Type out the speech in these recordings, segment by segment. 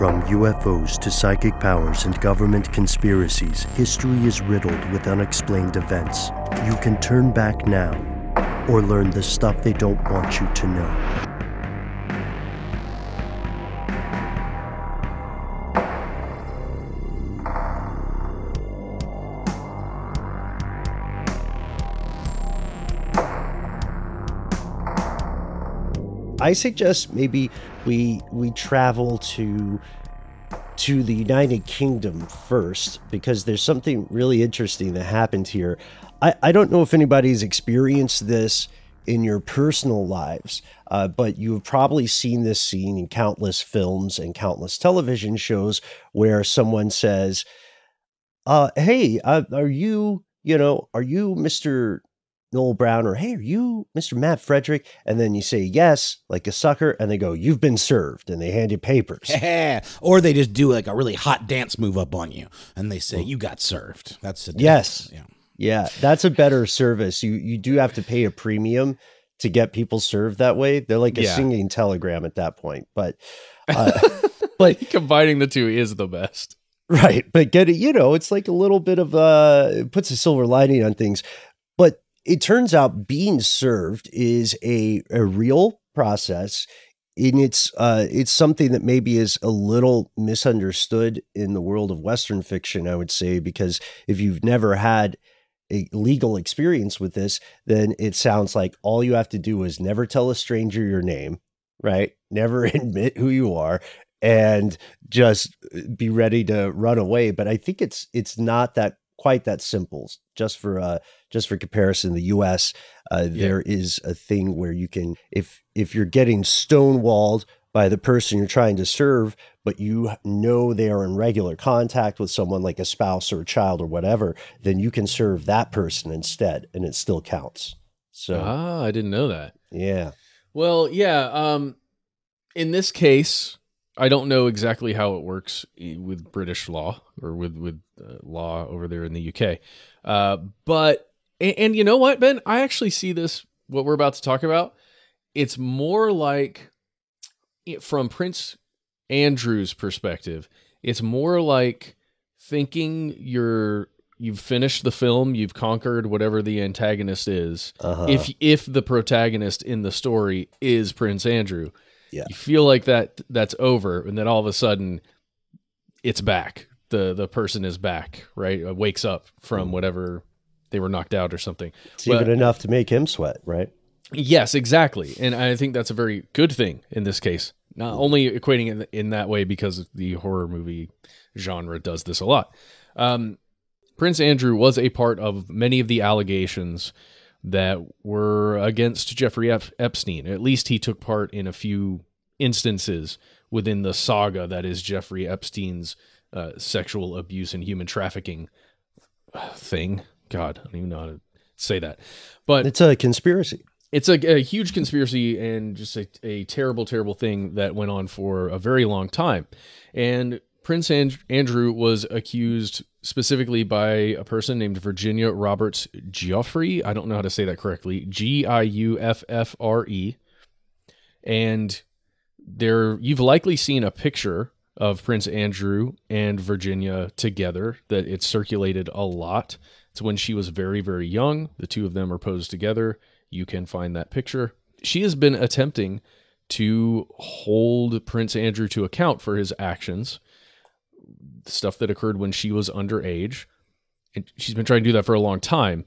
From UFOs to psychic powers and government conspiracies, history is riddled with unexplained events. You can turn back now or learn the stuff they don't want you to know. I suggest maybe we we travel to to the United Kingdom first because there's something really interesting that happened here. I, I don't know if anybody's experienced this in your personal lives, uh, but you've probably seen this scene in countless films and countless television shows where someone says, uh, "Hey, uh, are you, you know, are you Mister Noel Brown or hey, are you Mr. Matt Frederick? And then you say yes, like a sucker, and they go, You've been served, and they hand you papers. or they just do like a really hot dance move up on you and they say, You got served. That's the Yes. Yeah. Yeah, that's a better service. You you do have to pay a premium to get people served that way. They're like a Yeah. singing telegram at that point. But uh, but Combining the two is the best. Right. But get it, you know, it's like a little bit of uh it puts a silver lining on things. But it turns out being served is a, a real process. And it's uh it's something that maybe is a little misunderstood in the world of Western fiction, I would say, because if you've never had a legal experience with this, then it sounds like all you have to do is never tell a stranger your name, right? Never admit who you are and just uh, be ready to run away. But I think it's it's not that quite that simple. Just for uh just for comparison, the U.S. Uh, Yeah. there is a thing where you can if if you're getting stonewalled by the person you're trying to serve, but you know they are in regular contact with someone like a spouse or a child or whatever, then you can serve that person instead, and it still counts. So Ah, I didn't know that. yeah, Well, yeah. Um, in this case, I don't know exactly how it works with British law or with with uh, law over there in the UK. Uh, but and, and you know what, Ben? I actually see this what we're about to talk about. It's more like from Prince Andrew's perspective. It's more like thinking you're you've finished the film, you've conquered whatever the antagonist is uh-huh. if if the protagonist in the story is Prince Andrew, Yeah. you feel like that that's over, and then all of a sudden, it's back. the The person is back, right? Uh, wakes up from whatever they were knocked out or something. it's even enough to make him sweat, right? Yes, exactly, and I think that's a very good thing in this case. Not only equating it in that way because the horror movie genre does this a lot. Um, Prince Andrew was a part of many of the allegations that were against Jeffrey Ep- Epstein. At least he took part in a few instances within the saga that is Jeffrey Epstein's uh, sexual abuse and human trafficking uh, thing. God, I don't even know how to say that. But It's a conspiracy. it's a, a huge conspiracy and just a, a terrible, terrible thing that went on for a very long time. And Prince and- Andrew was accused specifically by a person named Virginia Roberts Giuffre. I don't know how to say that correctly. G I U F F R E. And there, you've likely seen a picture of Prince Andrew and Virginia together that it circulated a lot. It's when she was very, very young. The two of them are posed together. You can find that picture. She has been attempting to hold Prince Andrew to account for his actions, stuff that occurred when she was underage. And she's been trying to do that for a long time.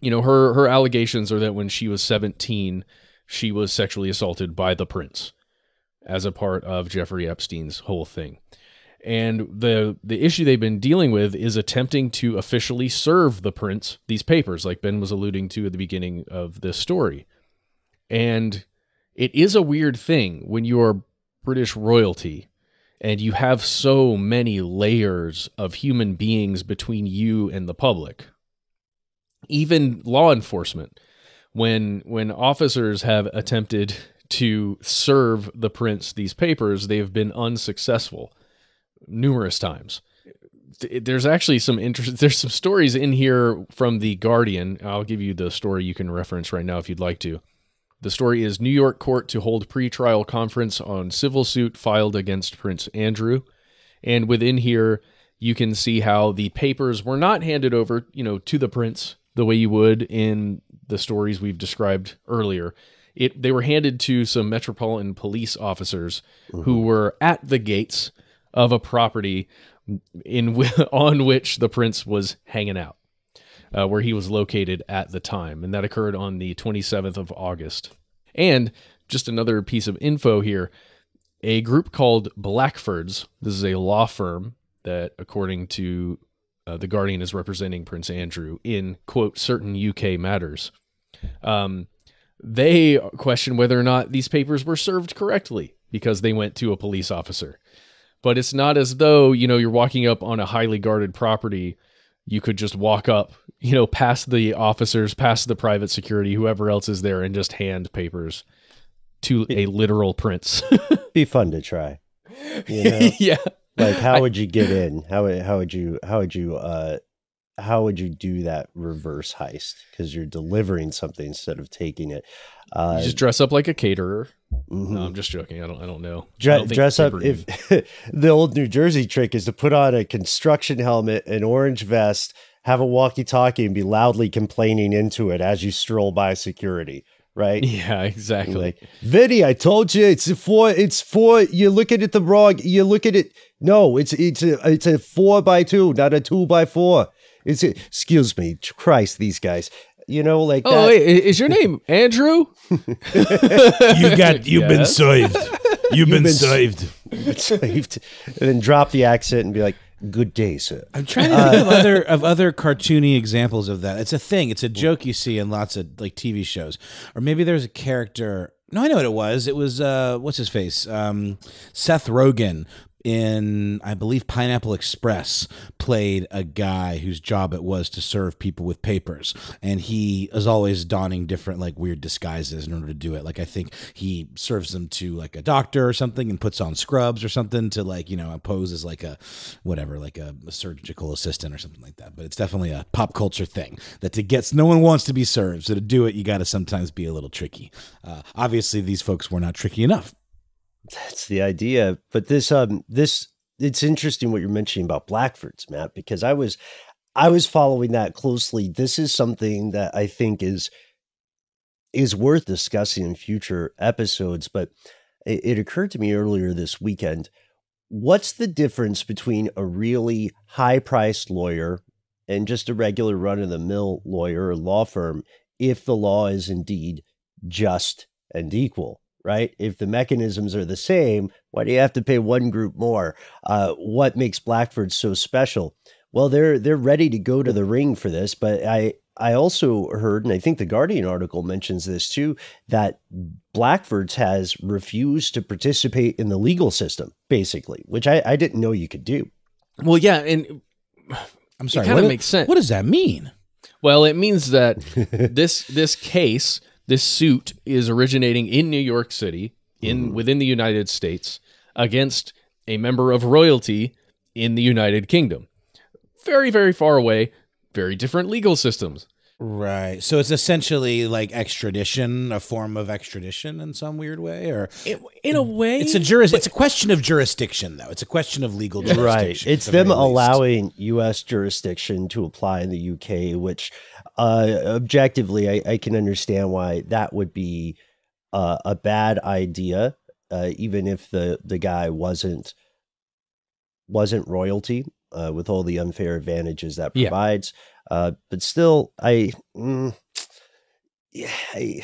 You know, her her allegations are that when she was 17, she was sexually assaulted by the prince as a part of Jeffrey Epstein's whole thing. And the the issue they've been dealing with is attempting to officially serve the prince these papers, like Ben was alluding to at the beginning of this story. And it is a weird thing when you are British royalty and you have so many layers of human beings between you and the public. Even law enforcement, when when officers have attempted to serve the prince these papers, they have been unsuccessful numerous times. There's actually some interest. There's some stories in here from the Guardian. I'll give you the story you can reference right now if you'd like to, the story is New York court to hold pre-trial conference on civil suit filed against Prince Andrew. And within here, you can see how the papers were not handed over, you know, to the prince the way you would in the stories we've described earlier. It they were handed to some metropolitan police officers who mm-hmm. were at the gates of a property in on which the prince was hanging out, uh, where he was located at the time, and that occurred on the 27th of August. And just another piece of info here: a group called Blackfords. This is a law firm that, according to uh, the Guardian, is representing Prince Andrew in quote certain UK matters. Um, they question whether or not these papers were served correctly because they went to a police officer. But it's not as though, you know, you're walking up on a highly guarded property. You could just walk up, you know, past the officers, past the private security, whoever else is there, and just hand papers to a literal prince. Be fun to try. You know? yeah. like how would you get in how would how would you how would you uh how would you do that reverse heist because you're delivering something instead of taking it uh You just dress up like a caterer. Mhm. No, I'm just joking. I don't. I don't know. I don't dress up if the old new jersey trick is to put on a construction helmet an orange vest have a walkie-talkie and be loudly complaining into it as you stroll by security right Yeah, exactly. Like, Vinny, I told you it's a four. It's four. You're looking at the wrong. You look at it. No, it's it's a it's a four by two, not a two by four. It's a, excuse me, Christ, these guys. You know, like oh that. wait, is your name Andrew? You got. You've been saved. You've been been s- saved. saved, and then drop the accent and be like, "Good day, sir." I'm trying to think of other of other cartoony examples of that. It's a thing. It's a joke you see in lots of like TV shows, or maybe there's a character. No, I know what it was. It was uh, what's his face? Um, Seth Rogen in I believe Pineapple Express played a guy whose job it was to serve people with papers, and he is always donning different like weird disguises in order to do it. Like I think he serves them to like a doctor or something, and puts on scrubs or something to like you know pose as like a whatever, like a, a surgical assistant or something like that. But it's definitely a pop culture thing that to get no one wants to be served, so to do it you got to sometimes be a little tricky. Uh, obviously, these folks were not tricky enough. That's the idea. But this um this it's interesting what you're mentioning about Blackfords, Matt, because I was I was following that closely. This is something that I think is is worth discussing in future episodes, but it, it occurred to me earlier this weekend. What's the difference between a really high priced lawyer and just a regular run of the mill lawyer or law firm if the law is indeed just and equal? Right? If the mechanisms are the same, why do you have to pay one group more? Uh, what makes Blackford so special? Well, they're they're ready to go to the ring for this, but I I also heard, and I think the Guardian article mentions this too, that Blackford's has refused to participate in the legal system, basically, which I, I didn't know you could do. Well, yeah, and I'm sorry. kinda makes sense. What does that mean? well, it means that this this case, this suit, is originating in New York City, in mm-hmm. within the United States, against a member of royalty in the United Kingdom. Very, very far away. Very different legal systems. Right. So it's essentially like extradition, a form of extradition in some weird way, or In, in a way, it's a juris. It's a question of jurisdiction, though. It's a question of legal jurisdiction. Right. It's the them allowing U.S. jurisdiction to apply in the U.K., which uh, objectively, I, I can understand why that would be uh, a bad idea, uh, even if the the guy wasn't wasn't royalty uh, with all the unfair advantages that Yeah. provides. Uh, but still, I, mm, yeah, I,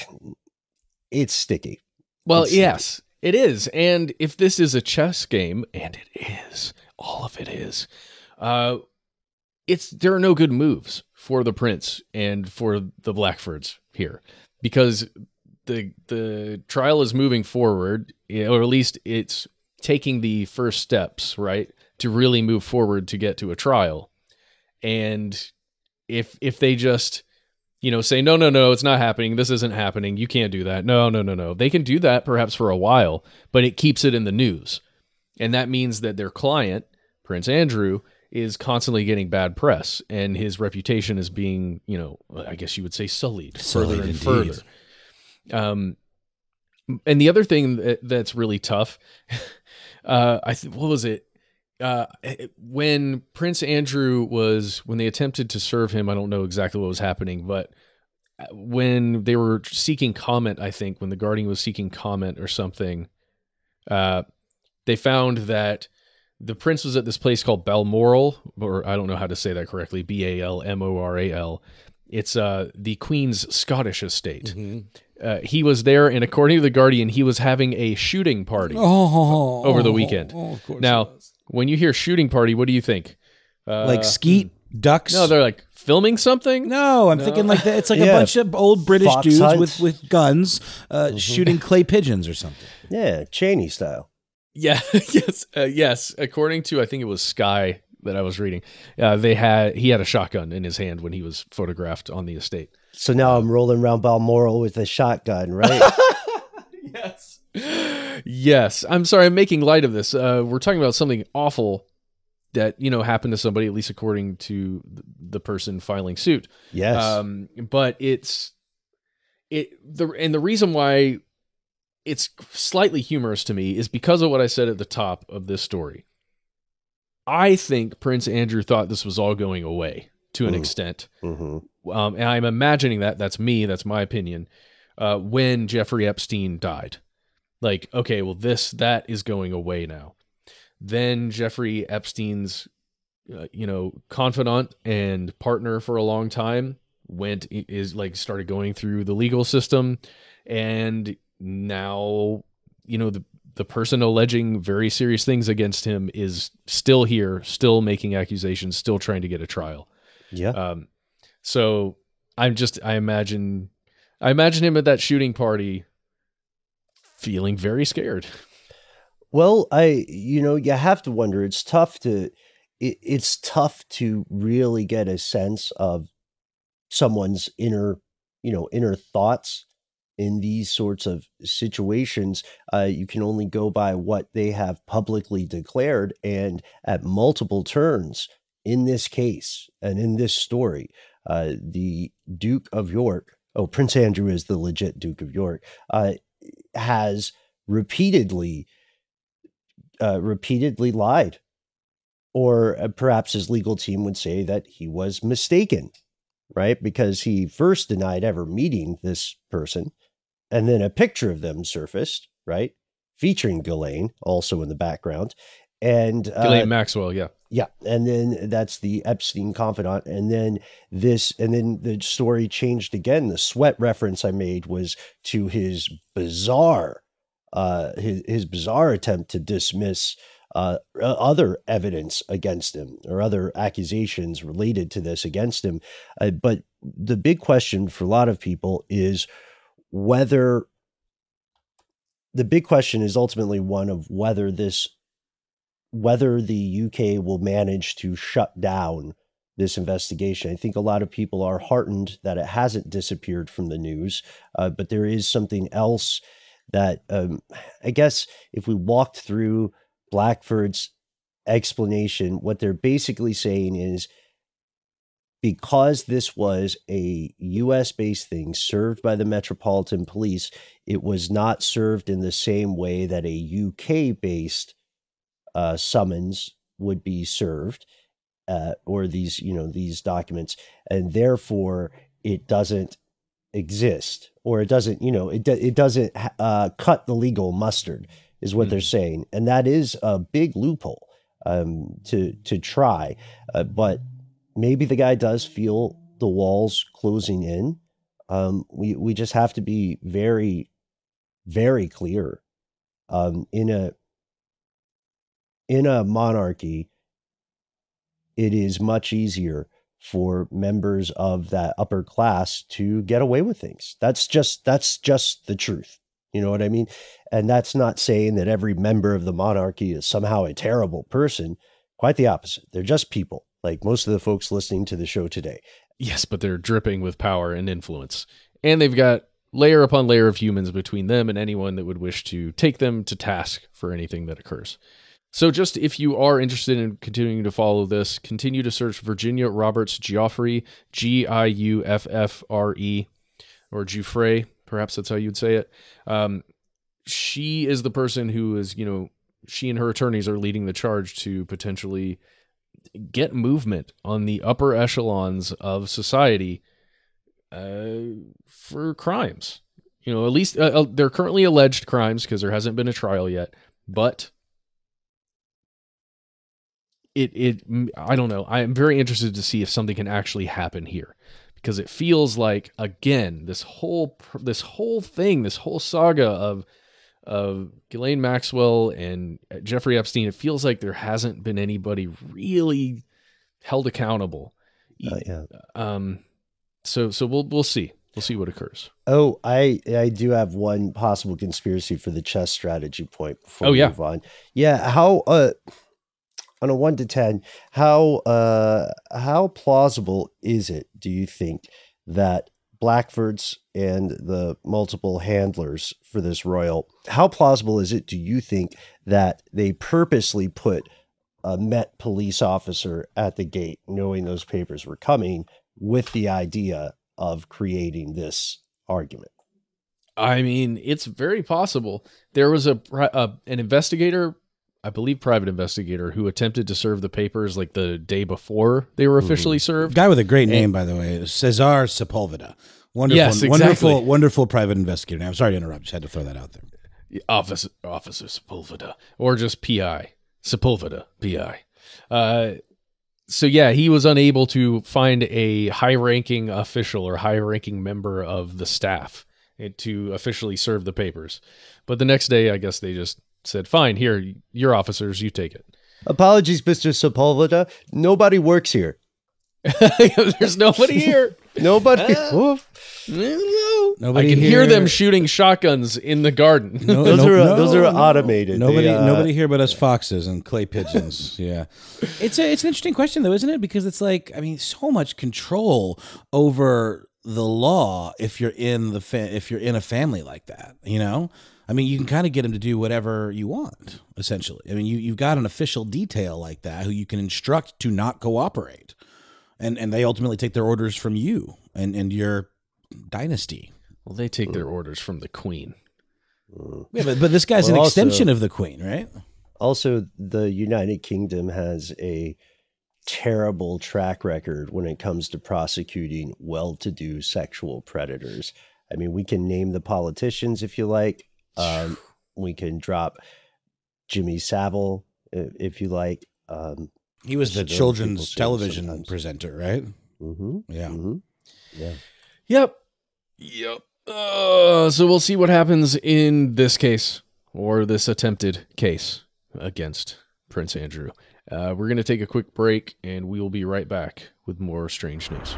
it's sticky. Well, It's- yes, it is. And if this is a chess game, and it is, all of it is, uh, it's there are no good moves for the prince and for the Blackfords here because the the trial is moving forward, eh, or at least it's taking the first steps, right, to really move forward to get to a trial. And if if they just you know, say, no, no, no, it's not happening. This isn't happening. You can't do that. No, no, no, no. They can do that perhaps for a while, but it keeps it in the news. And that means that their client, Prince Andrew, is constantly getting bad press and his reputation is being, you know, I guess you would say sullied, Sullied further and indeed. further. Um, and the other thing that, that's really tough, uh, I th- what was it? Uh, when Prince Andrew was when they attempted to serve him, I don't know exactly what was happening, but uh, when they were seeking comment, I think when the Guardian was seeking comment or something, uh, they found that the prince was at this place called Balmoral, or I don't know how to say that correctly, B A L M O R A L. It's uh, the Queen's Scottish estate. Uh, he was there, and according to the Guardian, he was having a shooting party Oh, over the weekend. oh, of now, when you hear shooting party, what do you think? Uh, like skeet ducks. No, they're like filming something. No, I'm thinking like that. It's like a bunch of old British Fox dudes hunts. with with guns uh, shooting clay pigeons or something. Yeah, Cheney style. Yeah, yes, uh, yes. According to I think it was Sky that I was reading, uh, they had he had a shotgun in his hand when he was photographed on the estate. So now I'm rolling around Balmoral with a shotgun, right? Yes, yes. I'm sorry, I'm making light of this. Uh, we're talking about something awful that you know happened to somebody, at least according to the person filing suit. yes. Um, but it's it the and the reason why it's slightly humorous to me is because of what I said at the top of this story. I think Prince Andrew thought this was all going away to an Mm. extent. hmm Um, and I'm imagining that that's me, that's my opinion. Uh, when Jeffrey Epstein died, like, okay, well, this that is going away now. Then Jeffrey Epstein's, uh, you know, confidant and partner for a long time went is like started going through the legal system, and now, you know, the the person alleging very serious things against him is still here, still making accusations, still trying to get a trial. Yeah. Um, so I'm just I imagine I imagine him at that shooting party feeling very scared. Well, I you know you have to wonder. It's tough to it, it's tough to really get a sense of someone's inner you know inner thoughts in these sorts of situations. Uh, you can only go by what they have publicly declared, and at multiple turns in this case and in this story, uh, the Duke of York. Oh, Prince Andrew is the legit Duke of York. Uh, has repeatedly uh, repeatedly lied. Or uh, perhaps his legal team would say that he was mistaken, right? Because he first denied ever meeting this person, and then a picture of them surfaced, right? Featuring Ghislaine also in the background. And uh, Ghislaine Maxwell, yeah. yeah, and then that's the Epstein confidant, and then this, and then the story changed again. The sweat reference I made was to his bizarre, uh, his his bizarre attempt to dismiss uh, other evidence against him or other accusations related to this against him. Uh, but the big question for a lot of people is whether the big question is ultimately one of whether this whether the UK will manage to shut down this investigation. I think a lot of people are heartened that it hasn't disappeared from the news, uh, but there is something else that um, I guess if we walked through Blackford's explanation, what they're basically saying is because this was a US based thing served by the Metropolitan Police, it was not served in the same way that a UK based uh, summons would be served, uh, or these you know these documents, and therefore it doesn't exist, or it doesn't you know it do- it doesn't uh, cut the legal mustard, is what they're saying, and that is a big loophole um, to to try, uh, but maybe the guy does feel the walls closing in. Um, we we just have to be very, very clear. Um, in a in a monarchy, it is much easier for members of that upper class to get away with things. That's just that's just the truth. You know what I mean? And that's not saying that every member of the monarchy is somehow a terrible person. Quite the opposite. They're just people, like most of the folks listening to the show today. Yes, but they're dripping with power and influence. And they've got layer upon layer of humans between them and anyone that would wish to take them to task for anything that occurs. So, just if you are interested in continuing to follow this, continue to search Virginia Roberts Giuffre, G I U F F R E, or Giuffre, perhaps that's how you'd say it. Um, she is the person who is, you know, she and her attorneys are leading the charge to potentially get movement on the upper echelons of society uh, for crimes. You know, at least uh, uh, they're currently alleged crimes because there hasn't been a trial yet, but it it I don't know. I am very interested to see if something can actually happen here because it feels like again this whole this whole thing, this whole saga of of Ghislaine Maxwell and Jeffrey Epstein, it feels like there hasn't been anybody really held accountable. Uh, yeah. Um. So so we'll we'll see. We'll see what occurs. Oh, I I do have one possible conspiracy for the chess strategy point before Oh, we yeah. move on. Yeah, how uh on a one to ten, how uh how plausible is it, do you think, that Blackford's and the multiple handlers for this royal, how plausible is it, do you think, that they purposely put a Met police officer at the gate, knowing those papers were coming, with the idea of creating this argument? I mean, it's very possible. There was a, uh, an investigator, I believe, private investigator, who attempted to serve the papers like the day before they were officially served. Guy with a great name, by the way, Cesar Sepulveda. Wonderful, Yes, exactly. wonderful, wonderful private investigator. I'm sorry to interrupt. Just had to throw that out there. Officer, Officer Sepulveda, or just PI Sepulveda, PI. Uh, so yeah, he was unable to find a high-ranking official or high-ranking member of the staff to officially serve the papers. But the next day, I guess they just said, "Fine, here, your officers, you take it." Apologies, Mr. Sepulveda. Nobody works here. There's nobody here. Nobody. Oof. Nobody I can hear them shooting shotguns in the garden. No, Those no, are no, those are automated. Nobody, They, uh, nobody here but us foxes and clay pigeons. yeah, it's a, it's an interesting question though, isn't it? Because it's like, I mean, so much control over the law if you're in the fa- if you're in a family like that. You know, I mean, you can kind of get them to do whatever you want. Essentially, I mean, you you've got an official detail like that who you can instruct to not cooperate, and and they ultimately take their orders from you and and your dynasty. Well, they take their orders from the queen. Hmm. Yeah, but, but this guy's Well, an also- extension of the queen, right? Also, the United Kingdom has a terrible track record when it comes to prosecuting well-to-do sexual predators. I mean, we can name the politicians if you like. Um, we can drop Jimmy Savile if you like. Um, He was the children's television sometimes. presenter, right? Mm-hmm. Yeah. hmm Yeah. Yep. Yep. Uh, so we'll see what happens in this case or this attempted case against Prince Andrew. Uh, we're going to take a quick break and we will be right back with more strange news.